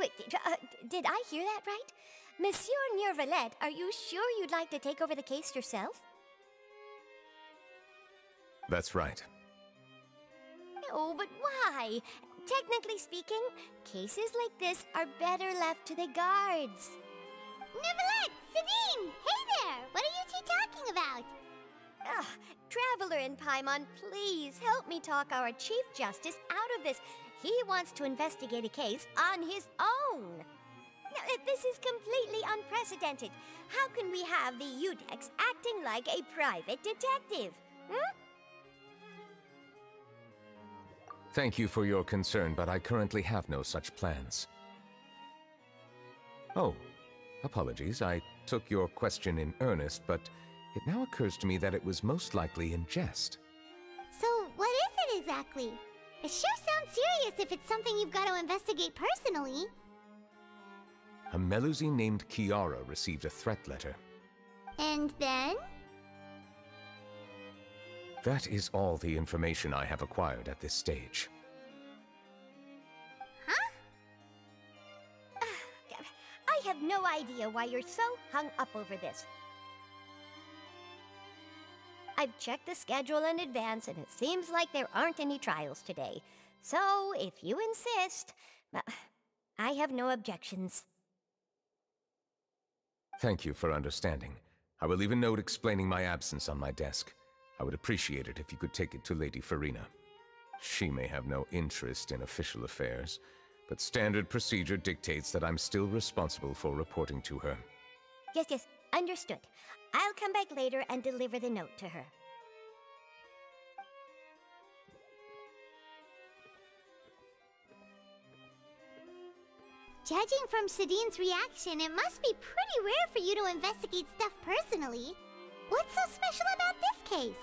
Wait, uh, did I hear that right? Monsieur Neuvillette, are you sure you'd like to take over the case yourself? That's right. Oh, but why? Technically speaking, cases like this are better left to the guards. Neuvillette, Sedene! Hey there! What are you two talking about? Ugh, Traveler and Paimon, please help me talk our Chief Justice out of this. He wants to investigate a case on his own. Now, uh, this is completely unprecedented. How can we have the Iudex acting like a private detective? Hmm? Thank you for your concern, but I currently have no such plans. Oh, apologies. I took your question in earnest, but it now occurs to me that it was most likely in jest. So, what is it exactly? It sure sounds serious if it's something you've got to investigate personally. A Melusine named Kiara received a threat letter. And then? That is all the information I have acquired at this stage. Huh? I have no idea why you're so hung up over this. I've checked the schedule in advance, and it seems like there aren't any trials today. So, if you insist, I have no objections. Thank you for understanding. I will leave a note explaining my absence on my desk. I would appreciate it if you could take it to Lady Furina. She may have no interest in official affairs, but standard procedure dictates that I'm still responsible for reporting to her. Yes, yes, understood. I'll come back later and deliver the note to her. Judging from Sedene's reaction, it must be pretty rare for you to investigate stuff personally. What's so special about this case?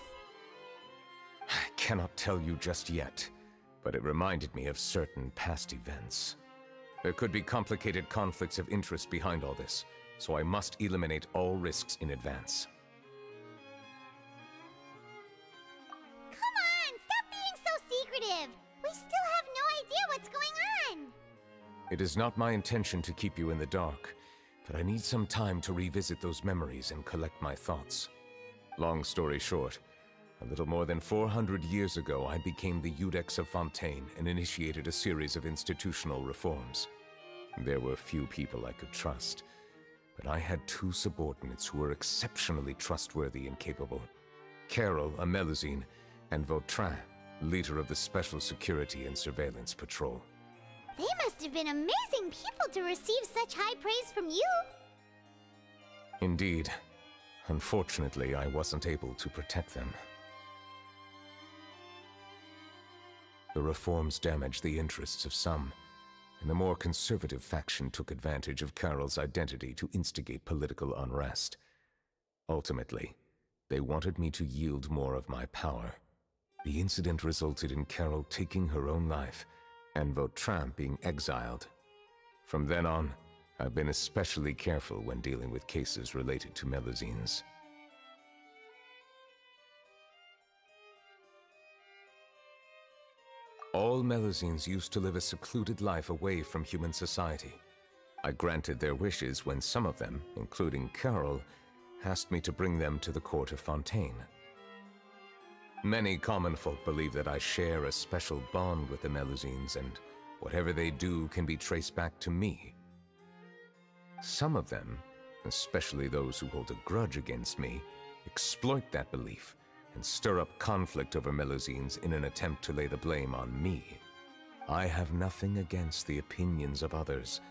I cannot tell you just yet, but it reminded me of certain past events. There could be complicated conflicts of interest behind all this, so I must eliminate all risks in advance. Come on, stop being so secretive! We still have no idea what's going on! It is not my intention to keep you in the dark, but I need some time to revisit those memories and collect my thoughts. Long story short, a little more than 400 years ago I became the Iudex of Fontaine and initiated a series of institutional reforms. There were few people I could trust, but I had two subordinates who were exceptionally trustworthy and capable. Carol, a Melusine, and Vautrin, leader of the Special Security and Surveillance Patrol. They must have been amazing people to receive such high praise from you! Indeed. Unfortunately, I wasn't able to protect them. The reforms damaged the interests of some, and the more conservative faction took advantage of Carol's identity to instigate political unrest. Ultimately, they wanted me to yield more of my power. The incident resulted in Carol taking her own life, and Vautrin being exiled. From then on, I've been especially careful when dealing with cases related to Melusines. All Melusines used to live a secluded life away from human society. I granted their wishes when some of them, including Carol, asked me to bring them to the court of Fontaine. Many common folk believe that I share a special bond with the Melusines, and whatever they do can be traced back to me. Some of them, especially those who hold a grudge against me, exploit that belief and stir up conflict over Melusines in an attempt to lay the blame on me. I have nothing against the opinions of others,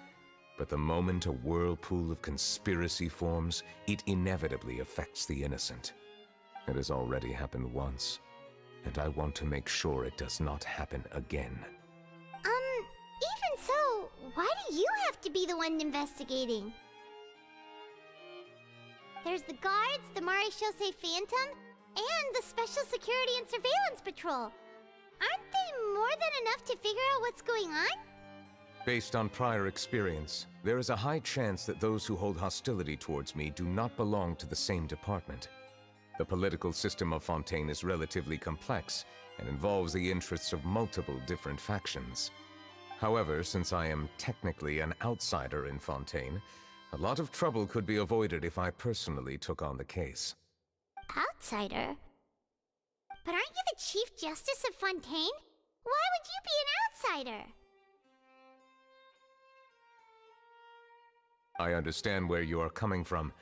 but the moment a whirlpool of conspiracy forms, it inevitably affects the innocent. It has already happened once, and I want to make sure it does not happen again. Um, even so, why do you have to be the one investigating? There's the guards, the Maréchaussée Phantom, and the Special Security and Surveillance Patrol. Aren't they more than enough to figure out what's going on? Based on prior experience, there is a high chance that those who hold hostility towards me do not belong to the same department. The political system of Fontaine is relatively complex and involves the interests of multiple different factions. However, since I am technically an outsider in Fontaine, a lot of trouble could be avoided if I personally took on the case. Outsider? But aren't you the Chief Justice of Fontaine? Why would you be an outsider? I understand where you are coming from,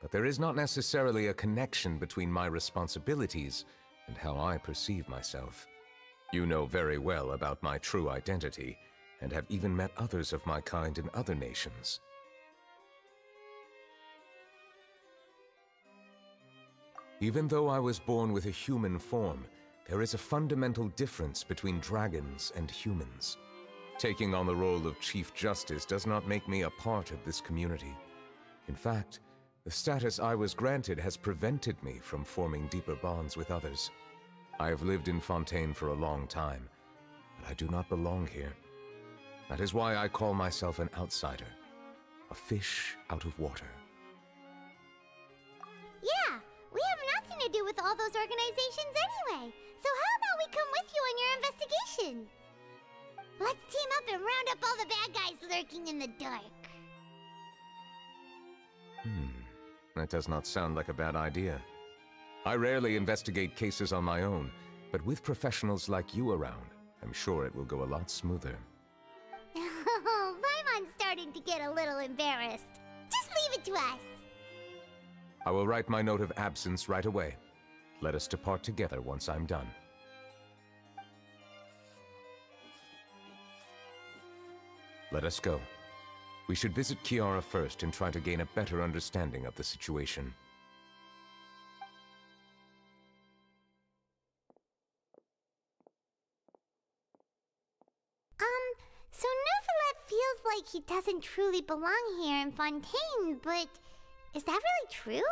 but there is not necessarily a connection between my responsibilities and how I perceive myself. You know very well about my true identity, and have even met others of my kind in other nations. Even though I was born with a human form, there is a fundamental difference between dragons and humans. Taking on the role of Chief Justice does not make me a part of this community. In fact, the status I was granted has prevented me from forming deeper bonds with others. I have lived in Fontaine for a long time, but I do not belong here. That is why I call myself an outsider. A fish out of water. Do with all those organizations anyway. So how about we come with you on your investigation? Let's team up and round up all the bad guys lurking in the dark. Hmm. That does not sound like a bad idea. I rarely investigate cases on my own, but with professionals like you around, I'm sure it will go a lot smoother. Oh, Paimon's starting to get a little embarrassed. Just leave it to us. I will write my note of absence right away. Let us depart together once I'm done. Let us go. We should visit Kiara first and try to gain a better understanding of the situation. Um, so Neuvillette feels like he doesn't truly belong here in Fontaine, but is that really true?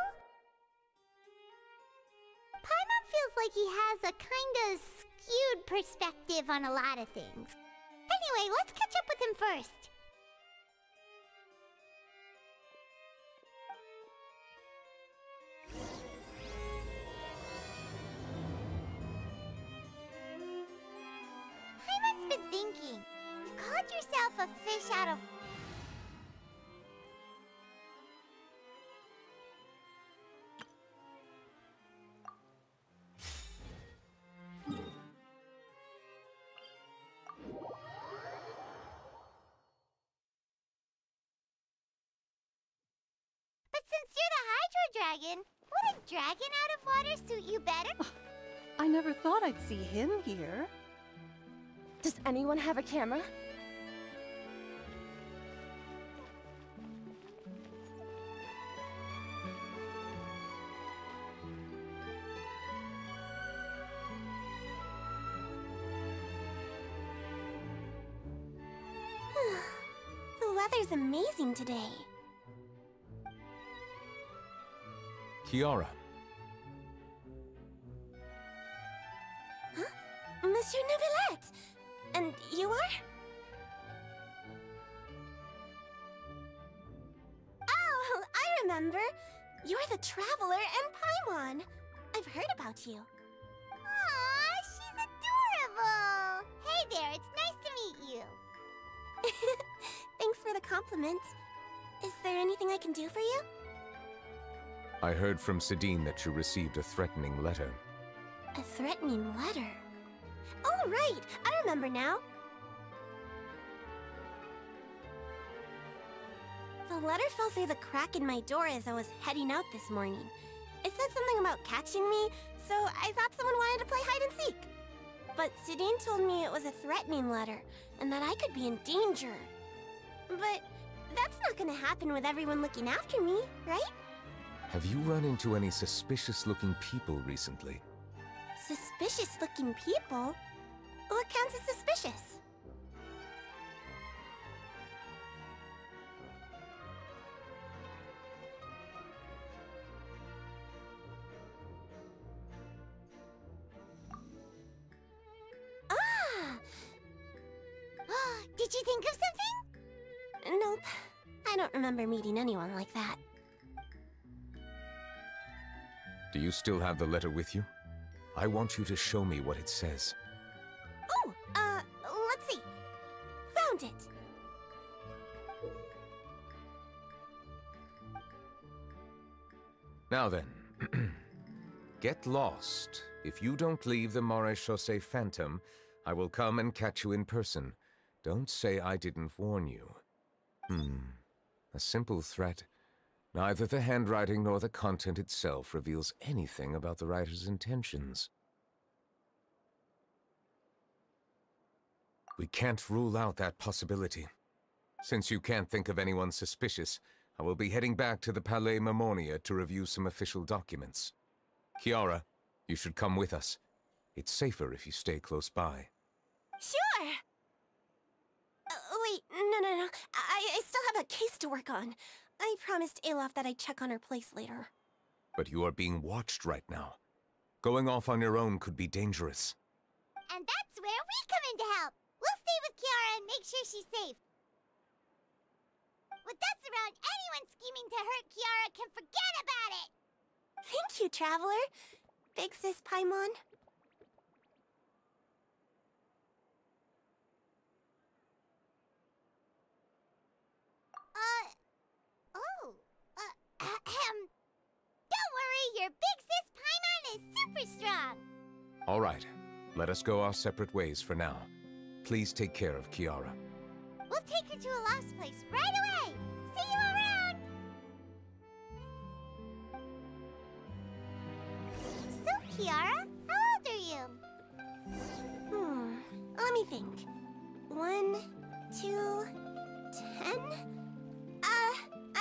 Paimon feels like he has a kinda skewed perspective on a lot of things. Anyway, let's catch up with him first. Paimon's been thinking. You called yourself a fish out of you're the Hydro Dragon, would a dragon out of water suit you better? I never thought I'd see him here. Does anyone have a camera? the weather's amazing today. Kiara, Monsieur Neuvillette! And you are? Oh, I remember. You're the Traveler and Paimon. I've heard about you. Aw, she's adorable! Hey there, it's nice to meet you. Thanks for the compliment. Is there anything I can do for you? I heard from Sedene that you received a threatening letter. A threatening letter. Oh, right! I remember now. The letter fell through the crack in my door as I was heading out this morning. It said something about catching me, so I thought someone wanted to play hide and seek. But Sedene told me it was a threatening letter, and that I could be in danger. But that's not gonna happen with everyone looking after me, right? Have you run into any suspicious-looking people recently? Suspicious looking people? What counts as suspicious? Ah! Did you think of something? Nope. I don't remember meeting anyone like that. Do you still have the letter with you? I want you to show me what it says. Oh, uh, let's see. Found it. Now then, get lost. If you don't leave the Maréchaussée Phantom, I will come and catch you in person. Don't say I didn't warn you. Hmm, a simple threat Neither the handwriting nor the content itself reveals anything about the writer's intentions. We can't rule out that possibility. Since you can't think of anyone suspicious, I will be heading back to the Palais Mermonia to review some official documents. Kiara, you should come with us. It's safer if you stay close by. Sure! Uh, wait, no, no, no. I, I still have a case to work on. I promised Olaf that I'd check on her place later. But you are being watched right now. Going off on your own could be dangerous. And that's where we come in to help. We'll stay with Kiara and make sure she's safe. With us around, anyone scheming to hurt Kiara can forget about it! Thank you, Traveler. Big Sis Paimon. Uh, oh, uh, ahem. Don't worry, your big sis Paimon is super strong. All right, let us go our separate ways for now. Please take care of Kiara. We'll take her to Olaf's place right away. See you around. So, Kiara, how old are you? Hmm, let me think. One, two, ten?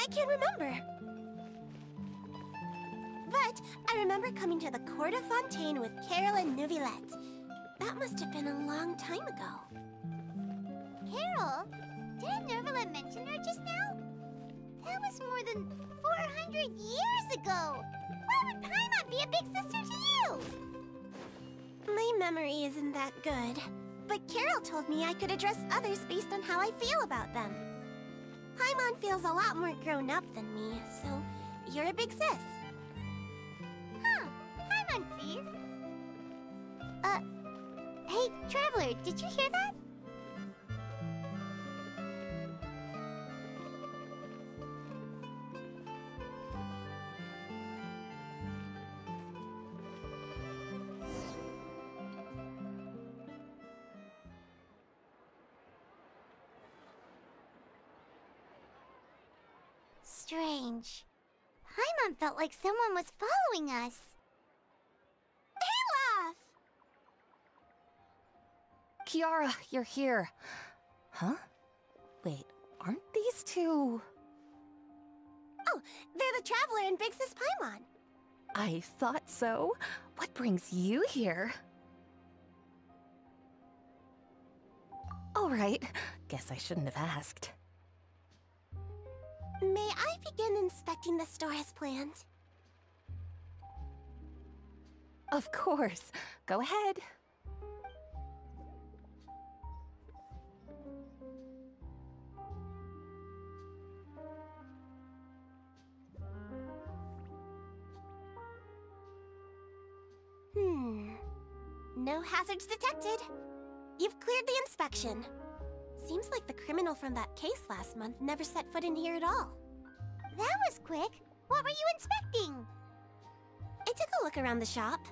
I can't remember. But I remember coming to the Court of Fontaine with Carol and Neuvillette. That must have been a long time ago. Carol? Didn't mention her just now? That was more than 400 years ago. Why would Paimon be a big sister to you? My memory isn't that good. But Carol told me I could address others based on how I feel about them. Paimon feels a lot more grown up than me, so you're a big sis. Huh. Paimon sees. Uh, hey, Traveler, did you hear that? Strange. Paimon felt like someone was following us. Olaf! Kiara, you're here. Huh? Wait, aren't these two... Oh, they're the Traveler and Big Sis Paimon. I thought so. What brings you here? All right. Guess I shouldn't have asked. May I begin inspecting the store as planned? Of course. Go ahead. Hmm. No hazards detected. You've cleared the inspection. Seems like the criminal from that case last month never set foot in here at all. That was quick. What were you inspecting? I took a look around the shop.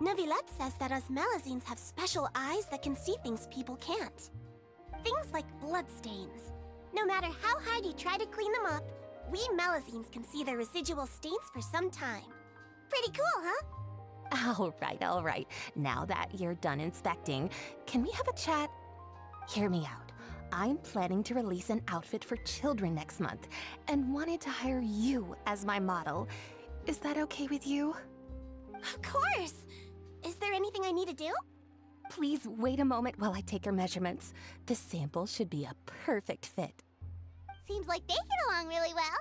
Neuvillette says that us Melusines have special eyes that can see things people can't. Things like bloodstains. No matter how hard you try to clean them up, we Melusines can see their residual stains for some time. Pretty cool, huh? All right, all right. Now that you're done inspecting, can we have a chat? Hear me out. I'm planning to release an outfit for children next month and wanted to hire you as my model. Is that okay with you? Of course! Is there anything I need to do? Please wait a moment while I take your measurements. The sample should be a perfect fit. Seems like they get along really well.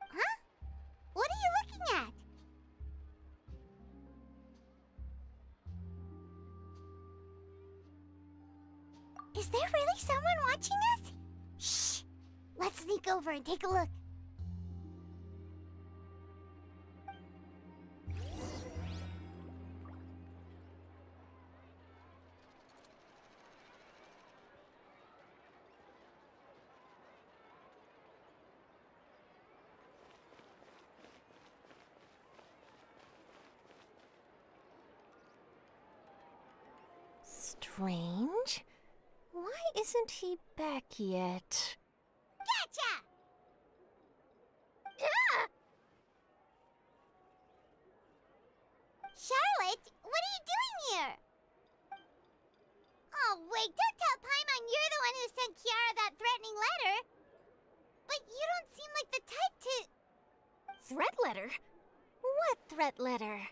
Huh? What are you looking at? Is there really someone watching us? Shh! Let's sneak over and take a look. Strange. Why isn't he back yet? Gotcha! Ah! Charlotte, what are you doing here? Oh, wait, don't tell Paimon you're the one who sent Kiara that threatening letter. But you don't seem like the type to... Threat letter? What threat letter?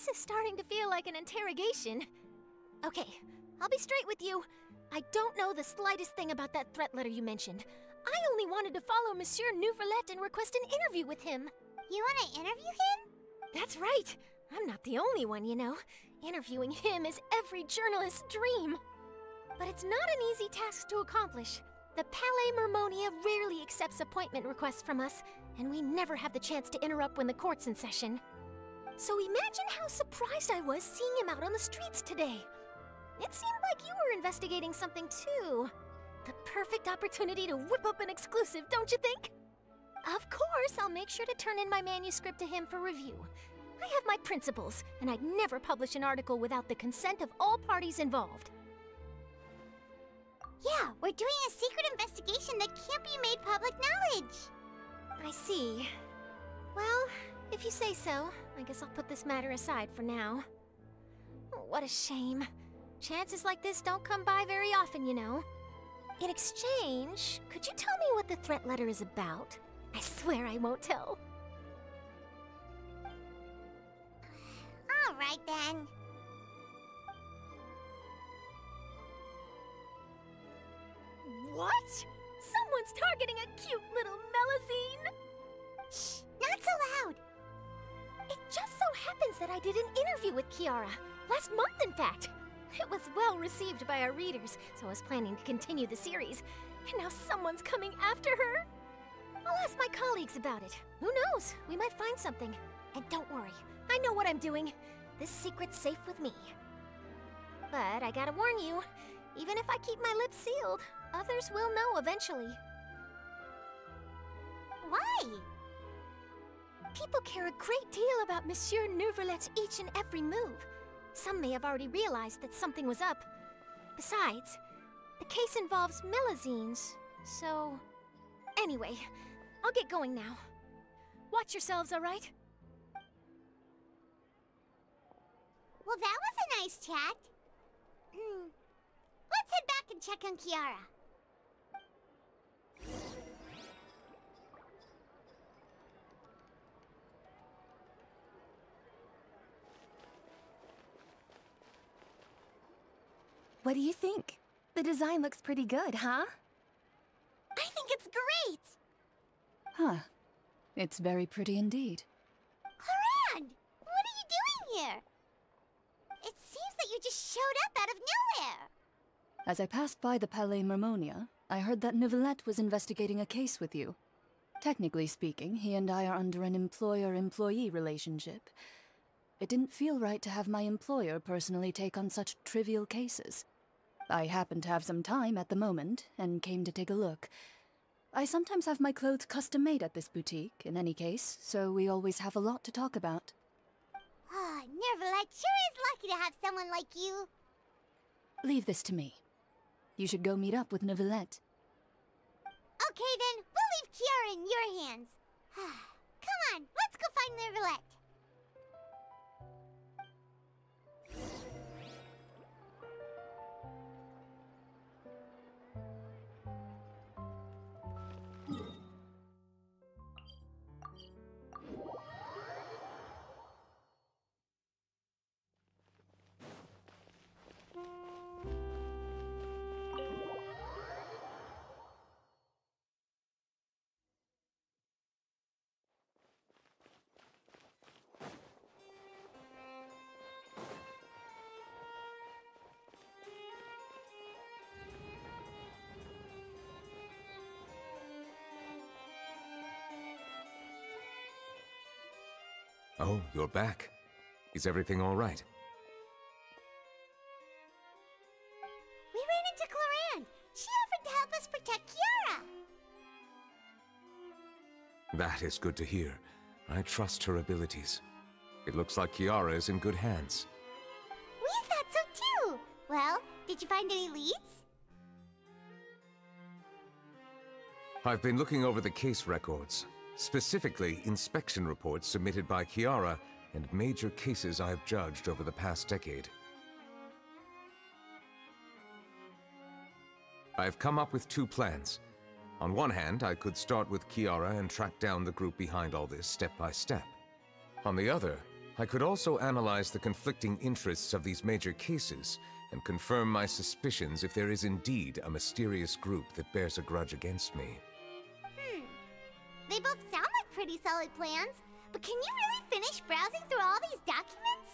This is starting to feel like an interrogation. Okay, I'll be straight with you. I don't know the slightest thing about that threat letter you mentioned. I only wanted to follow Monsieur Neuvillette and request an interview with him. You want to interview him? That's right. I'm not the only one, you know. Interviewing him is every journalist's dream. But it's not an easy task to accomplish. The Palais Mermonia rarely accepts appointment requests from us, and we never have the chance to interrupt when the court's in session. So imagine how surprised I was seeing him out on the streets today. It seemed like you were investigating something too. The perfect opportunity to whip up an exclusive, don't you think? Of course, I'll make sure to turn in my manuscript to him for review. I have my principles, and I'd never publish an article without the consent of all parties involved. Yeah, we're doing a secret investigation that can't be made public knowledge. I see. Well, if you say so, I guess I'll put this matter aside for now. What a shame. Chances like this don't come by very often, you know. In exchange, could you tell me what the threat letter is about? I swear I won't tell. All right then. What? Someone's targeting a cute little Melusine? Shh, not so loud. It just so happens that I did an interview with Kiara. Last month, in fact. It was well received by our readers, so I was planning to continue the series. And now someone's coming after her. I'll ask my colleagues about it. Who knows? We might find something. And don't worry, I know what I'm doing. This secret's safe with me. But I gotta warn you, even if I keep my lips sealed, others will know eventually. Why? People care a great deal about Monsieur Neuvillette's each and every move. Some may have already realized that something was up. Besides, the case involves Melusines, so... Anyway, I'll get going now. Watch yourselves, alright? Well, that was a nice chat. Hmm. Let's head back and check on Kiara. What do you think? The design looks pretty good, huh? I think it's great! Huh. It's very pretty indeed. Clorinde! What are you doing here? It seems that you just showed up out of nowhere. As I passed by the Palais Mermonia, I heard that Neuvillette was investigating a case with you. Technically speaking, he and I are under an employer-employee relationship. It didn't feel right to have my employer personally take on such trivial cases. I happen to have some time at the moment, and came to take a look. I sometimes have my clothes custom made at this boutique, in any case, so we always have a lot to talk about. Ah, Neuvillette sure is lucky to have someone like you. Leave this to me. You should go meet up with Neuvillette. Okay then, we'll leave Kiara in your hands. Come on, let's go find Neuvillette. Oh, you're back. Is everything all right? We ran into Clorinde. She offered to help us protect Kiara. That is good to hear. I trust her abilities. It looks like Kiara is in good hands. We thought so too. Well, did you find any leads? I've been looking over the case records, specifically inspection reports submitted by Kiara and major cases I've judged over the past decade. I've come up with two plans. On one hand, I could start with Kiara and track down the group behind all this step by step. On the other, I could also analyze the conflicting interests of these major cases and confirm my suspicions if there is indeed a mysterious group that bears a grudge against me. Hmm. They both pretty solid plans, but can you really finish browsing through all these documents?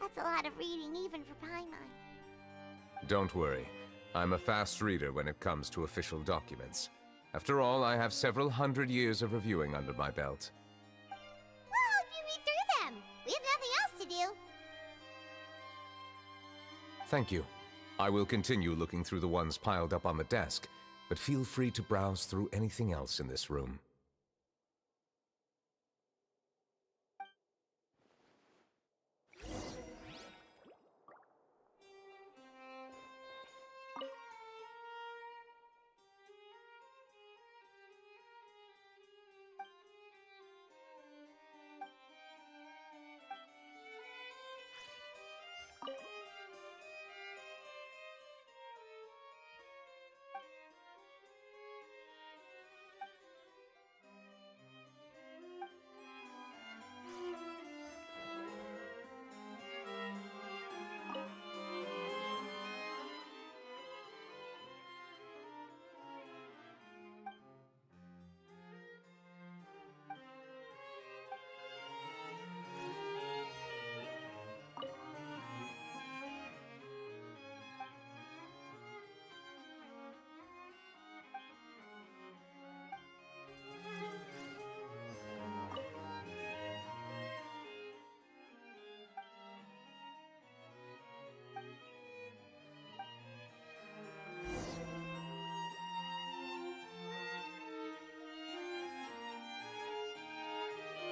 That's a lot of reading even for Paimon. Don't worry. I'm a fast reader when it comes to official documents. After all, I have several hundred years of reviewing under my belt. Well, help you read through them. We have nothing else to do. Thank you. I will continue looking through the ones piled up on the desk, but feel free to browse through anything else in this room.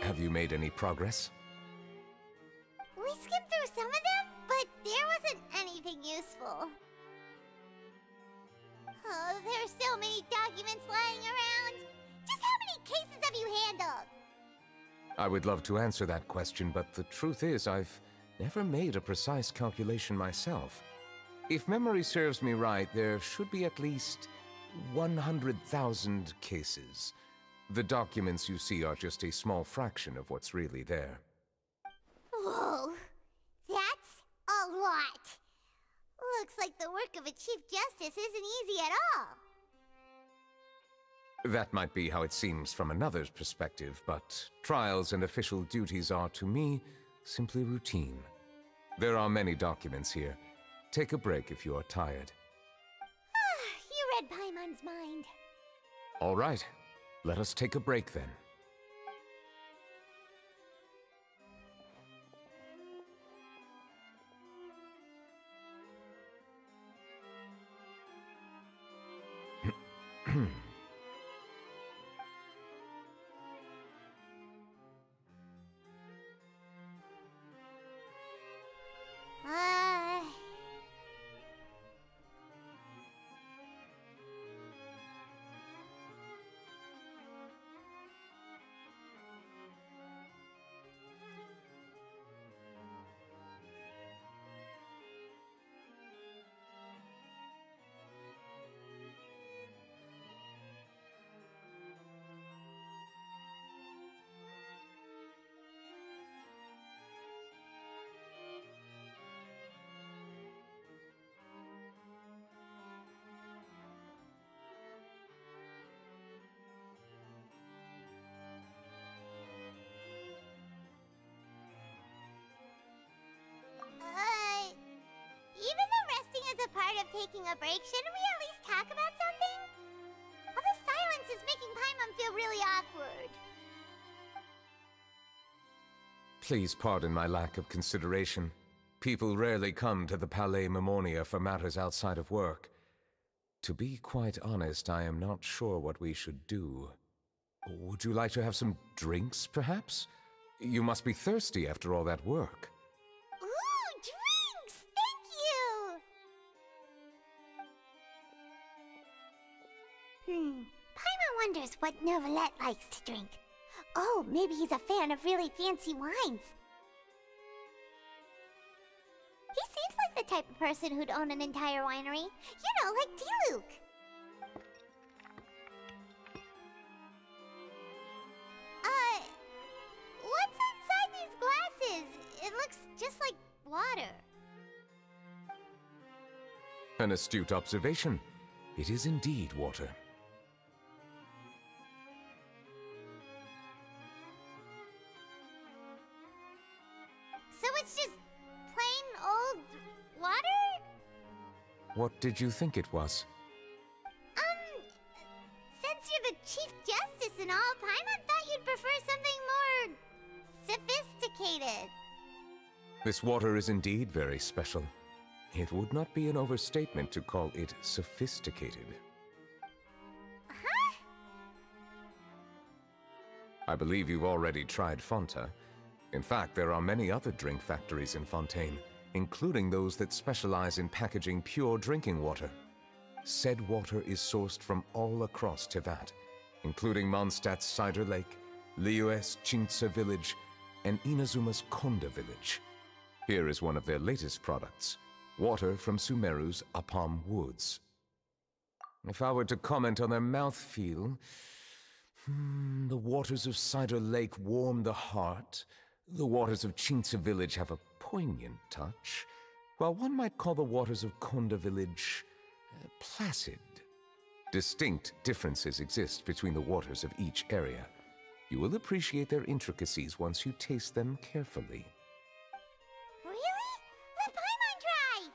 Have you made any progress? We skimmed through some of them, but there wasn't anything useful. Oh, there's so many documents lying around. Just how many cases have you handled? I would love to answer that question, but the truth is I've never made a precise calculation myself. If memory serves me right, there should be at least 100,000 cases. The documents you see are just a small fraction of what's really there. Whoa, that's a lot. Looks like the work of a Chief Justice isn't easy at all. That might be how it seems from another's perspective, but trials and official duties are, to me, simply routine. There are many documents here. Take a break if you are tired. you read Paimon's mind. All right, let us take a break then. Part of taking a break, shouldn't we at least talk about something? All the silence is making Paimon feel really awkward. Please pardon my lack of consideration. People rarely come to the Palais Mermonia for matters outside of work. To be quite honest, I am not sure what we should do. Would you like to have some drinks, perhaps? You must be thirsty after all that work. What Neuvillette likes to drink. Oh, maybe he's a fan of really fancy wines. He seems like the type of person who'd own an entire winery. You know, like Diluc. Uh, what's inside these glasses? It looks just like water. An astute observation. It is indeed water. What did you think it was? Um, since you're the Chief Justice and all, Paimon thought you'd prefer something more sophisticated. This water is indeed very special. It would not be an overstatement to call it sophisticated. Huh? I believe you've already tried Fonta. In fact, there are many other drink factories in Fontaine, including those that specialize in packaging pure drinking water. Said water is sourced from all across Teyvat, including Mondstadt's Cider Lake, Liyue's Qingce Village, and Inazuma's Konda Village. Here is one of their latest products, water from Sumeru's Apam Woods. If I were to comment on their mouthfeel, hmm, the waters of Cider Lake warm the heart, the waters of Qingce Village have a poignant touch, while one might call the waters of Konda Village uh, placid. Distinct differences exist between the waters of each area. You will appreciate their intricacies once you taste them carefully. Really? Let Paimon try!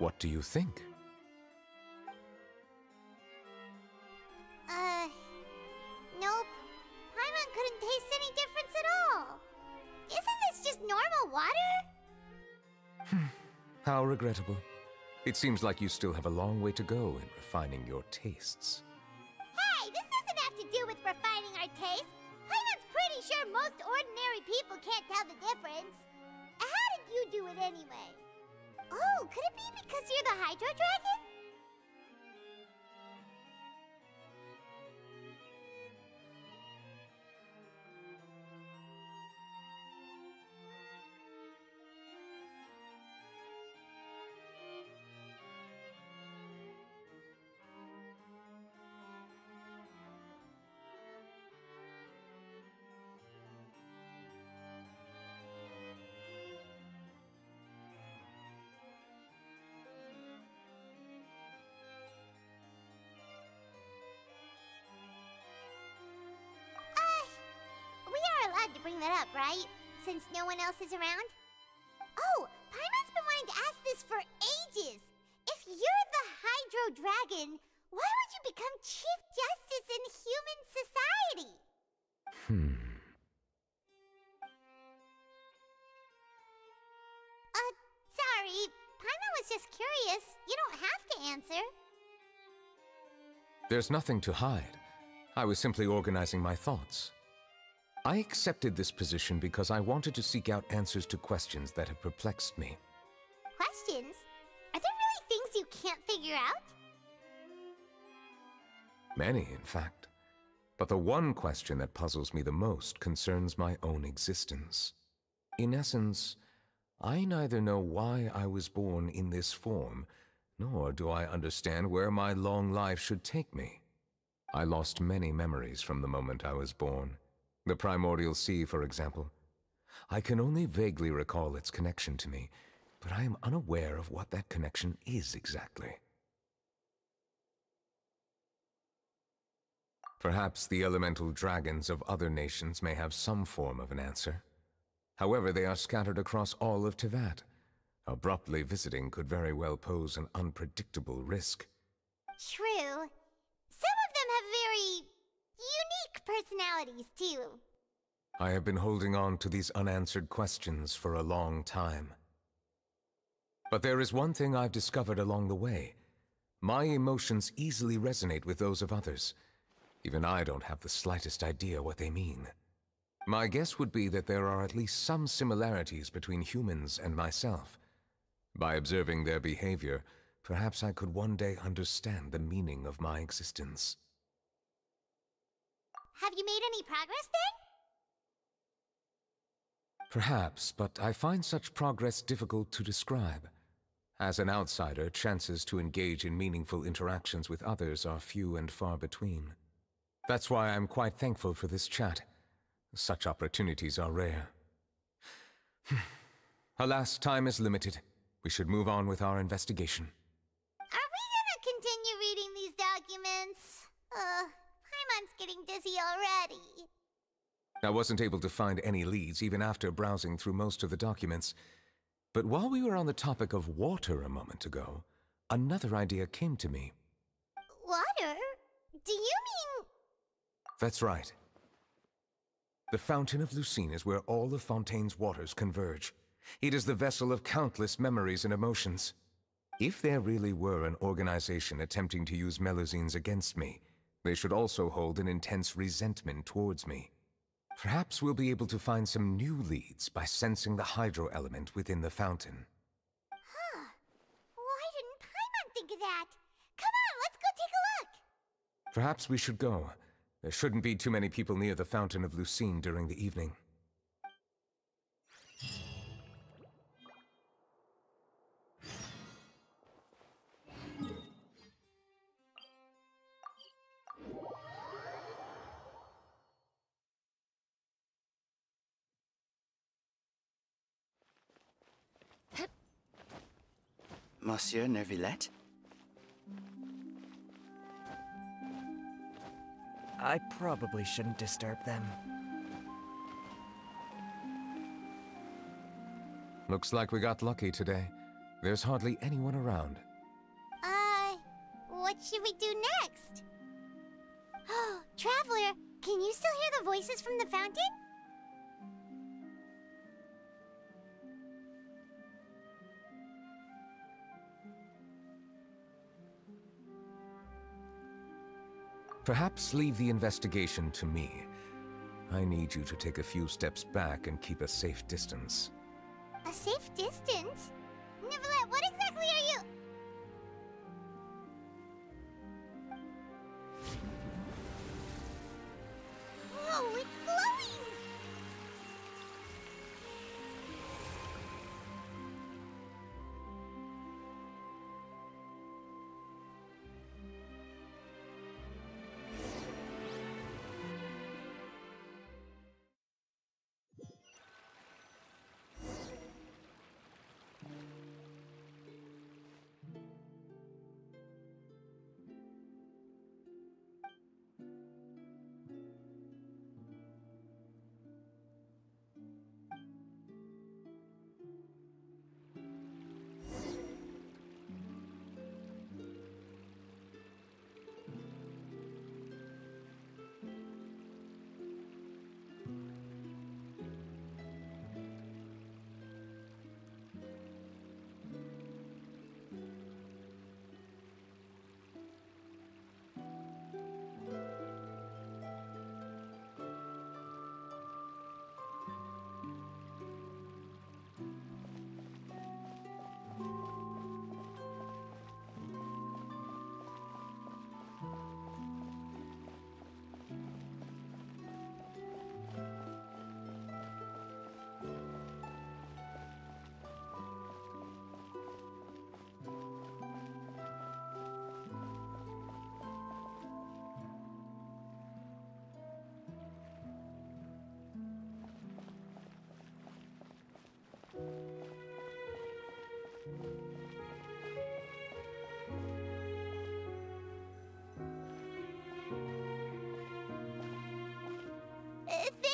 What do you think? Regrettable. It seems like you still have a long way to go in refining your tastes. Hey, this doesn't have to do with refining our taste. Paimon's pretty sure most ordinary people can't tell the difference. How did you do it anyway? Oh, could it be because you're the Hydro Dragon? Allowed to bring that up, right? Since no one else is around? Oh, Paimon's been wanting to ask this for ages. If you're the Hydro Dragon, why would you become Chief Justice in human society? Hmm. Uh, sorry. Paimon was just curious. You don't have to answer. There's nothing to hide. I was simply organizing my thoughts. I accepted this position because I wanted to seek out answers to questions that have perplexed me. Questions? Are there really things you can't figure out? Many, in fact. But the one question that puzzles me the most concerns my own existence. In essence, I neither know why I was born in this form, nor do I understand where my long life should take me. I lost many memories from the moment I was born. The primordial sea, for example. I can only vaguely recall its connection to me, but I am unaware of what that connection is exactly. Perhaps the elemental dragons of other nations may have some form of an answer. However, they are scattered across all of Teyvat. Abruptly visiting could very well pose an unpredictable risk. True. Some of them have very unique personalities, too. I have been holding on to these unanswered questions for a long time. But there is one thing I've discovered along the way. My emotions easily resonate with those of others. Even I don't have the slightest idea what they mean. My guess would be that there are at least some similarities between humans and myself. By observing their behavior, perhaps I could one day understand the meaning of my existence. Have you made any progress then? Perhaps, but I find such progress difficult to describe. As an outsider, chances to engage in meaningful interactions with others are few and far between. That's why I'm quite thankful for this chat. Such opportunities are rare. Alas, time is limited. We should move on with our investigation. I wasn't able to find any leads even after browsing through most of the documents. But while we were on the topic of water a moment ago, another idea came to me. Water? Do you mean... That's right. The Fountain of Lucine is where all of Fontaine's waters converge. It is the vessel of countless memories and emotions. If there really were an organization attempting to use Melusines against me, they should also hold an intense resentment towards me. Perhaps we'll be able to find some new leads by sensing the hydro element within the fountain. Huh. Why didn't Paimon think of that? Come on, let's go take a look! Perhaps we should go. There shouldn't be too many people near the Fountain of Lucine during the evening. Monsieur Neuvillette? I probably shouldn't disturb them. Looks like we got lucky today. There's hardly anyone around. Uh, what should we do next? Oh, Traveler, can you still hear the voices from the fountain? Perhaps leave the investigation to me. I need you to take a few steps back and keep a safe distance. A safe distance? Neuvillette, what exactly are you... Whoa, it's glowing!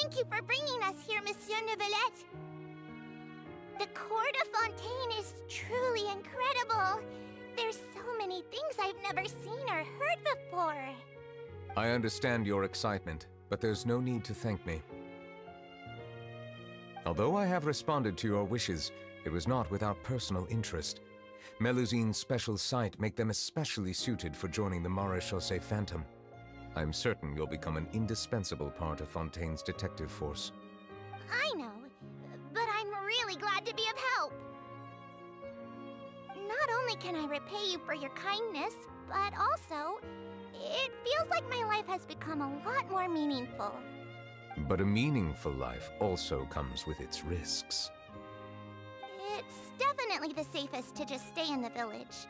Thank you for bringing us here, Monsieur Neuvillette. The Court of Fontaine is truly incredible. There's so many things I've never seen or heard before. I understand your excitement, but there's no need to thank me. Although I have responded to your wishes, it was not without personal interest. Melusine's special sight make them especially suited for joining the Maréchaussée Phantom. I'm certain you'll become an indispensable part of Fontaine's detective force. I know, but I'm really glad to be of help. Not only can I repay you for your kindness, but also, it feels like my life has become a lot more meaningful. But a meaningful life also comes with its risks. It's definitely the safest to just stay in the village,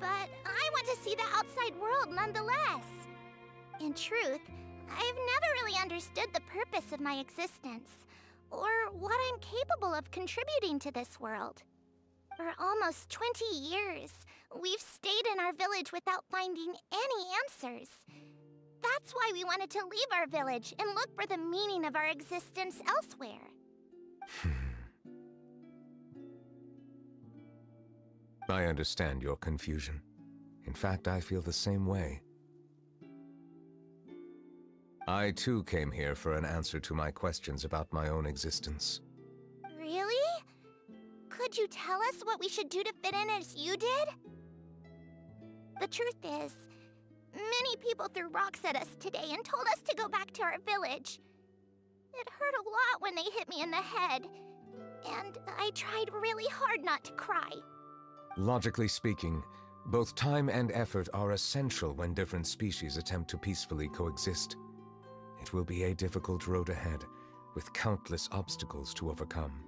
but I want to see the outside world nonetheless. In truth, I've never really understood the purpose of my existence, or what I'm capable of contributing to this world. For almost 20 years, we've stayed in our village without finding any answers. That's why we wanted to leave our village and look for the meaning of our existence elsewhere. Hmm. I understand your confusion. In fact, I feel the same way. I too came here for an answer to my questions about my own existence. Really? Could you tell us what we should do to fit in as you did? The truth is, many people threw rocks at us today and told us to go back to our village. It hurt a lot when they hit me in the head, and I tried really hard not to cry. Logically speaking, both time and effort are essential when different species attempt to peacefully coexist. It will be a difficult road ahead, with countless obstacles to overcome.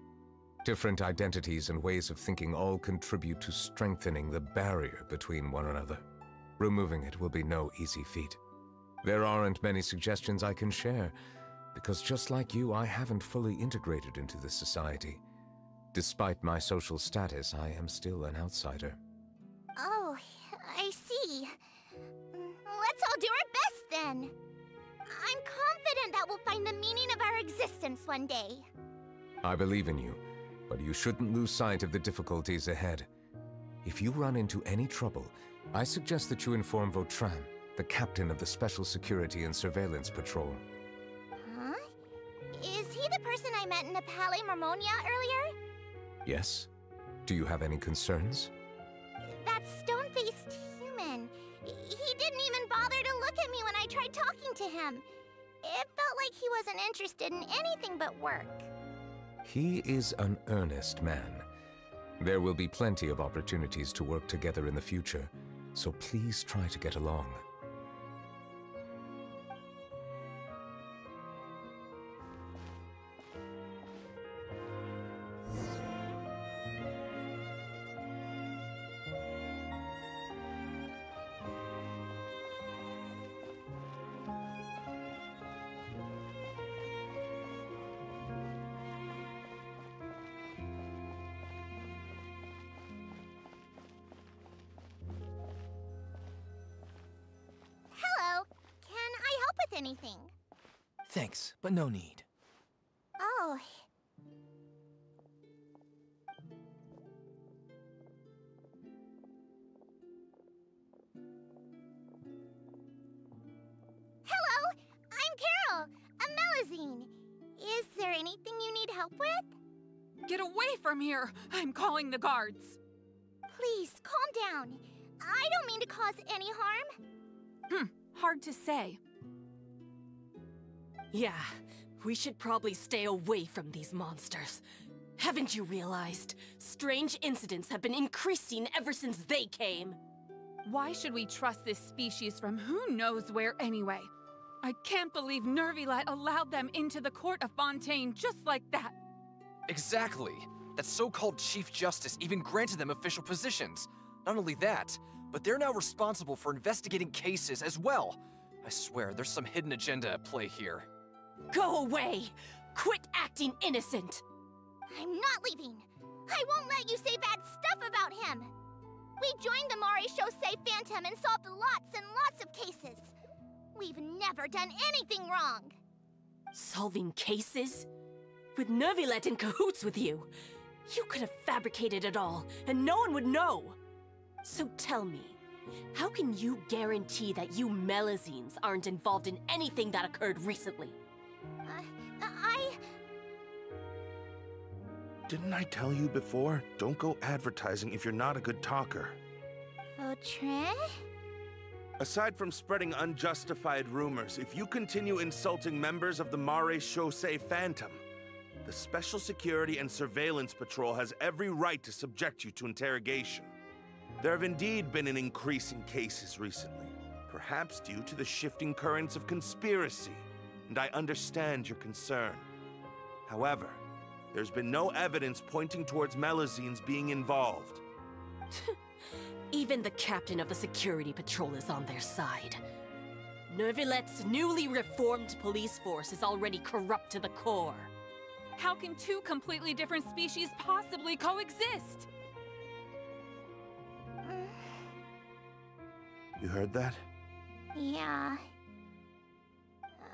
Different identities and ways of thinking all contribute to strengthening the barrier between one another. Removing it will be no easy feat. There aren't many suggestions I can share, because just like you, I haven't fully integrated into this society. Despite my social status, I am still an outsider. Oh, I see. Let's all do our best then. Confident that we'll find the meaning of our existence one day. I believe in you, but you shouldn't lose sight of the difficulties ahead. If you run into any trouble, I suggest that you inform Vautrin, the captain of the Special Security and Surveillance Patrol. Huh? Is he the person I met in the Palais Mermonia earlier? Yes? Do you have any concerns? That stone-faced human. He didn't even bother to look at me when I tried talking to him. It felt like he wasn't interested in anything but work. He is an earnest man. There will be plenty of opportunities to work together in the future, so please try to get along. Anything? Thanks, but no need. Oh. Hello, I'm Carol, a Melusine. Is there anything you need help with? Get away from here! I'm calling the guards! Please, calm down. I don't mean to cause any harm. Hmm, hard to say. Yeah, we should probably stay away from these monsters. Haven't you realized? Strange incidents have been increasing ever since they came. Why should we trust this species from who knows where anyway? I can't believe Neuvillette allowed them into the court of Fontaine just like that. Exactly. That so-called Chief Justice even granted them official positions. Not only that, but they're now responsible for investigating cases as well. I swear, there's some hidden agenda at play here. Go away! Quit acting innocent! I'm not leaving. I won't let you say bad stuff about him. We joined the Maréchaussée Phantom and solved lots and lots of cases. We've never done anything wrong. Solving cases? With Neuvillette in cahoots with you? You could have fabricated it all, and no one would know! So tell me, how can you guarantee that you Melusines aren't involved in anything that occurred recently? Didn't I tell you before? Don't go advertising if you're not a good talker. Oh, Vautrin? Aside from spreading unjustified rumors, if you continue insulting members of the Maréchaussée Phantom, the Special Security and Surveillance Patrol has every right to subject you to interrogation. There have indeed been an increase in cases recently, perhaps due to the shifting currents of conspiracy, and I understand your concern. However, there's been no evidence pointing towards Melusines being involved. Even the captain of the security patrol is on their side. Neuvillette newly reformed police force is already corrupt to the core. How can two completely different species possibly coexist? You heard that? Yeah.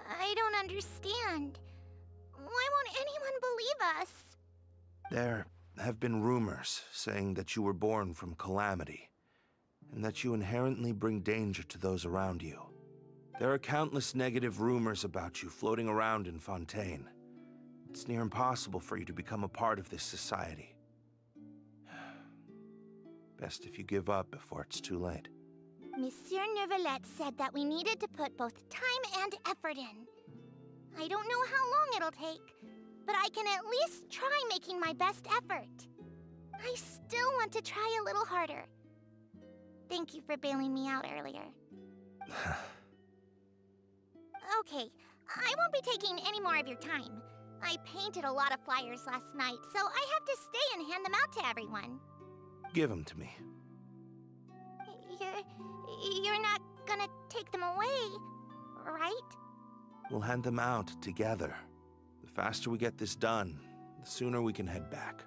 I don't understand. Won't anyone believe us? There have been rumors saying that you were born from calamity, and that you inherently bring danger to those around you. There are countless negative rumors about you floating around in Fontaine. It's near impossible for you to become a part of this society. Best if you give up before it's too late. Monsieur Neuvillette said that we needed to put both time and effort in. I don't know how long it'll take, but I can at least try making my best effort. I still want to try a little harder. Thank you for bailing me out earlier. okay, I won't be taking any more of your time. I painted a lot of flyers last night, so I have to stay and hand them out to everyone. Give them to me. You're... you're not gonna take them away, right? We'll hand them out together. Faster we get this done, the sooner we can head back.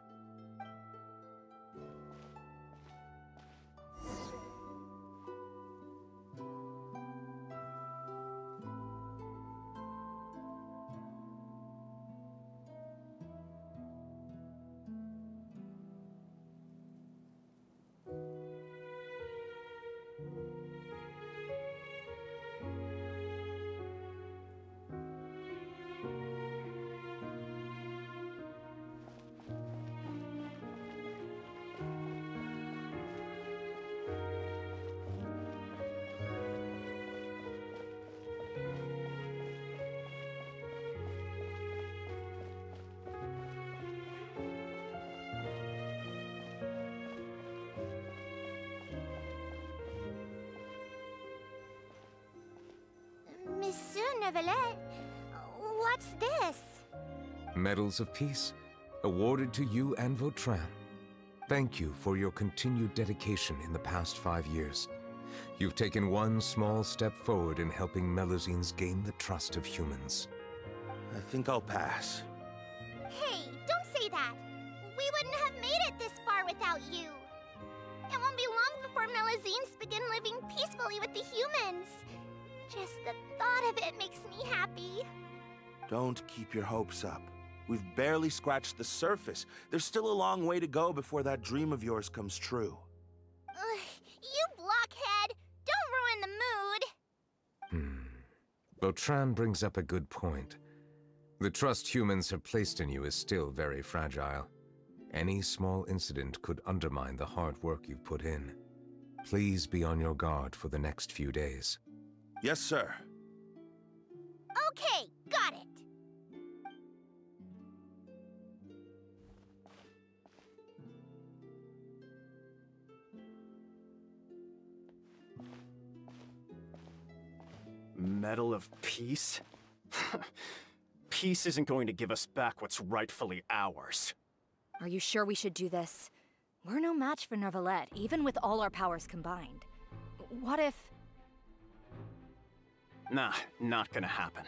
Monsieur what's this? Medals of Peace, awarded to you and Vautrin. Thank you for your continued dedication in the past five years. You've taken one small step forward in helping Melusines gain the trust of humans. I think I'll pass. Hey, don't say that! We wouldn't have made it this far without you! It won't be long before Melusines begin living peacefully with the humans. Just the thought of it makes me happy. Don't keep your hopes up. We've barely scratched the surface. There's still a long way to go before that dream of yours comes true. Ugh, you blockhead! Don't ruin the mood! Hmm. Vautrin brings up a good point. The trust humans have placed in you is still very fragile. Any small incident could undermine the hard work you've put in. Please be on your guard for the next few days. Yes, sir. Okay, got it. Medal of Peace? Peace isn't going to give us back what's rightfully ours. Are you sure we should do this? We're no match for Neuvillette, even with all our powers combined. What if... Nah, not gonna happen.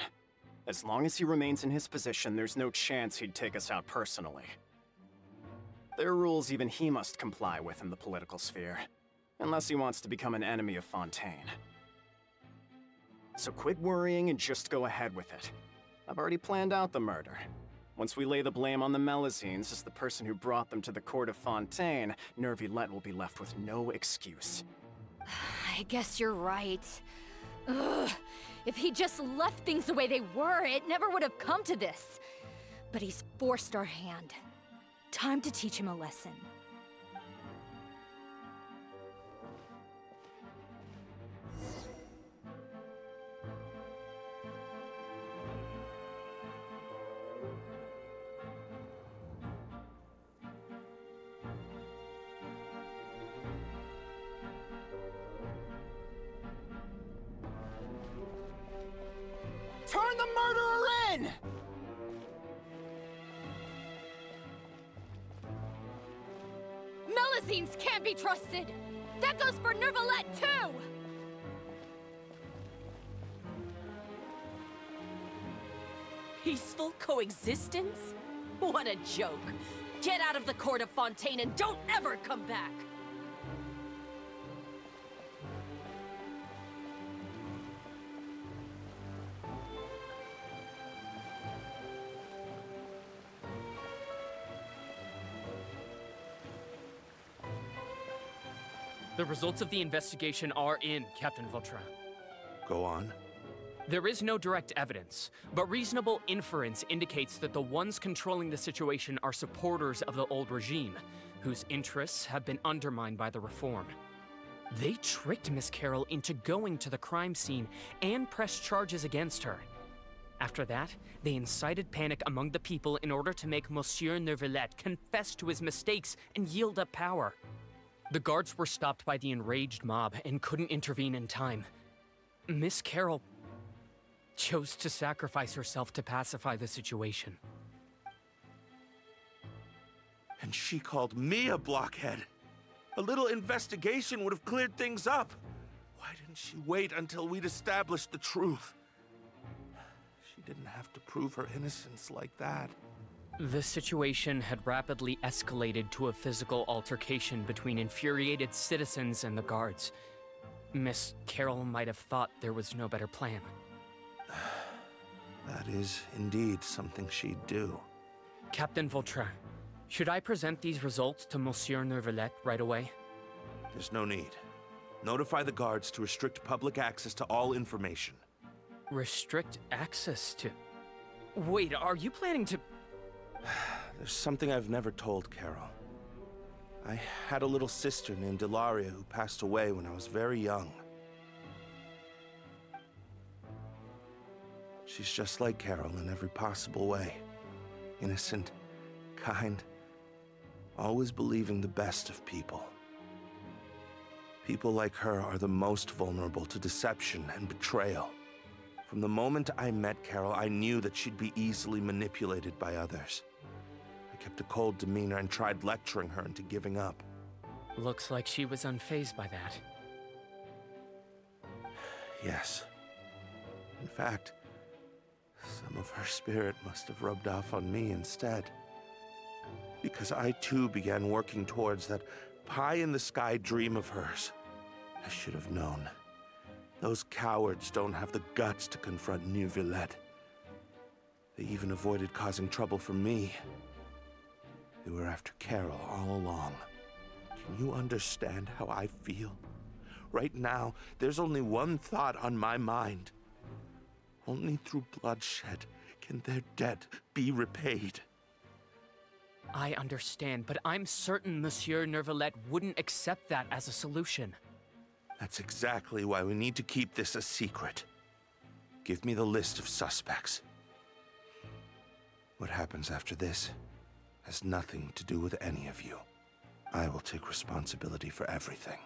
As long as he remains in his position, there's no chance he'd take us out personally. There are rules even he must comply with in the political sphere. Unless he wants to become an enemy of Fontaine. So quit worrying and just go ahead with it. I've already planned out the murder. Once we lay the blame on the Melusines as the person who brought them to the court of Fontaine, Neuvillette will be left with no excuse. I guess you're right. Ugh. If he just left things the way they were, it never would have come to this. But he's forced our hand. Time to teach him a lesson. Trusted! That goes for Neuvillette, too! Peaceful coexistence? What a joke. Get out of the court of Fontaine and don't ever come back! Results of the investigation are in, Captain Vautrin. Go on. There is no direct evidence, but reasonable inference indicates that the ones controlling the situation are supporters of the old regime, whose interests have been undermined by the reform. They tricked Miss Carol into going to the crime scene and pressed charges against her. After that, they incited panic among the people in order to make Monsieur Neuvillette confess to his mistakes and yield up power. The guards were stopped by the enraged mob and couldn't intervene in time. Miss Carol chose to sacrifice herself to pacify the situation. And she called me a blockhead. A little investigation would have cleared things up. Why didn't she wait until we'd established the truth? She didn't have to prove her innocence like that. The situation had rapidly escalated to a physical altercation between infuriated citizens and the guards. Miss Carol might have thought there was no better plan. That is indeed something she'd do. Captain Vautrin, should I present these results to Monsieur Neuvillette right away? There's no need. Notify the guards to restrict public access to all information. Restrict access to... Wait, are you planning to... There's something I've never told Carol. I had a little sister named Delaria who passed away when I was very young. She's just like Carol in every possible way. Innocent, kind, always believing the best of people. People like her are the most vulnerable to deception and betrayal. From the moment I met Carol, I knew that she'd be easily manipulated by others. Kept a cold demeanor and tried lecturing her into giving up. Looks like she was unfazed by that. Yes. In fact, some of her spirit must have rubbed off on me instead. Because I too began working towards that pie-in-the-sky dream of hers. I should have known. Those cowards don't have the guts to confront New Neuvillette. They even avoided causing trouble for me. They were after Carol all along. Can you understand how I feel? Right now, there's only one thought on my mind. Only through bloodshed can their debt be repaid. I understand, but I'm certain Monsieur Neuvillette wouldn't accept that as a solution. That's exactly why we need to keep this a secret. Give me the list of suspects. What happens after this has nothing to do with any of you. I will take responsibility for everything.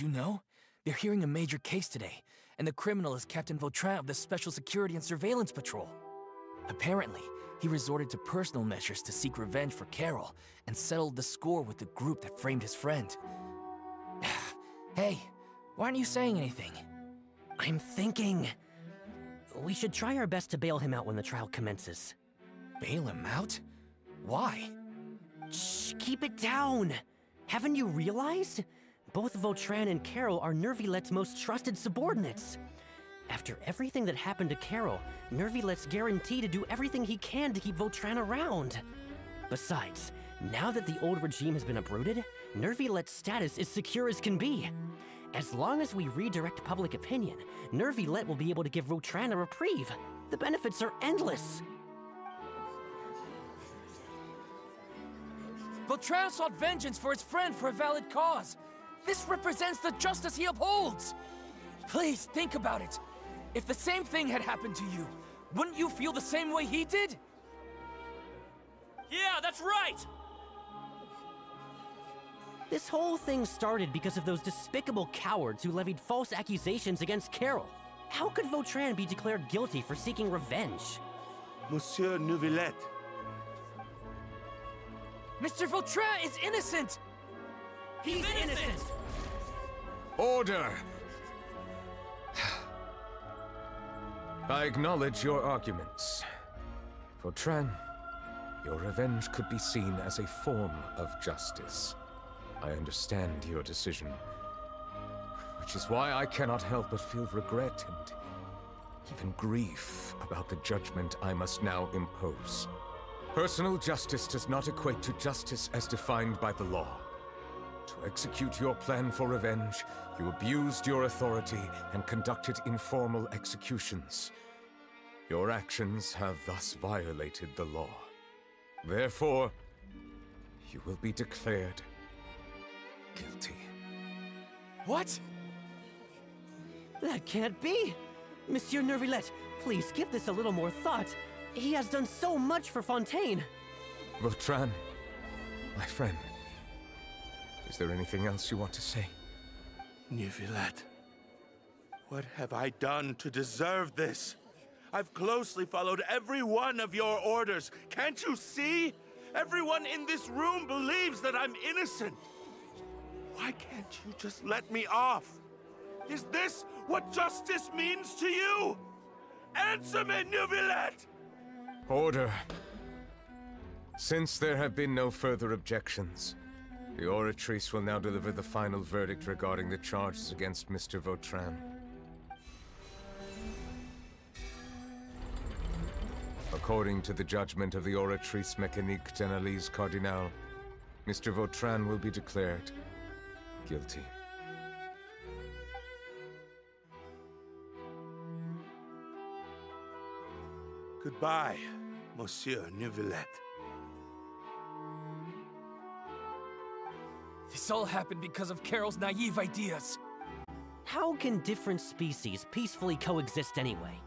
You know? They're hearing a major case today, and the criminal is Captain Vautrin of the Special Security and Surveillance Patrol. Apparently, he resorted to personal measures to seek revenge for Carol and settled the score with the group that framed his friend. hey, why aren't you saying anything? I'm thinking. We should try our best to bail him out when the trial commences. Bail him out? Why? Shh, keep it down! Haven't you realized? Both Vautrin and Carol are Neuvillette's most trusted subordinates. After everything that happened to Carol, Neuvillette's guaranteed to do everything he can to keep Vautrin around. Besides, now that the old regime has been uprooted, Neuvillette's status is secure as can be. As long as we redirect public opinion, Neuvillette will be able to give Vautrin a reprieve. The benefits are endless. Vautrin sought vengeance for his friend for a valid cause. This represents the justice he upholds. Please think about it. If the same thing had happened to you, wouldn't you feel the same way he did? Yeah, that's right! This whole thing started because of those despicable cowards who levied false accusations against Carol. How could Vautrin be declared guilty for seeking revenge? Monsieur Neuvillette. Mr. Vautrin is innocent! He's, innocent. Order! I acknowledge your arguments. Vautrin, your revenge could be seen as a form of justice. I understand your decision, which is why I cannot help but feel regret and even grief about the judgment I must now impose. Personal justice does not equate to justice as defined by the law. To execute your plan for revenge, you abused your authority and conducted informal executions. Your actions have thus violated the law. Therefore, you will be declared guilty. What? That can't be! Monsieur Neuvillette, please give this a little more thought. He has done so much for Fontaine. Vautrin, my friend, is there anything else you want to say? Neuvillette, what have I done to deserve this? I've closely followed every one of your orders. Can't you see? Everyone in this room believes that I'm innocent. Why can't you just let me off? Is this what justice means to you? Answer me, Neuvillette! Order. Since there have been no further objections, the Oratrice will now deliver the final verdict regarding the charges against Mr. Vautrin. According to the judgment of the Oratrice Mécanique d'Analyse Cardinal, Mr. Vautrin will be declared guilty. Goodbye, Monsieur Neuvillette. This all happened because of Carol's naive ideas. How can different species peacefully coexist anyway?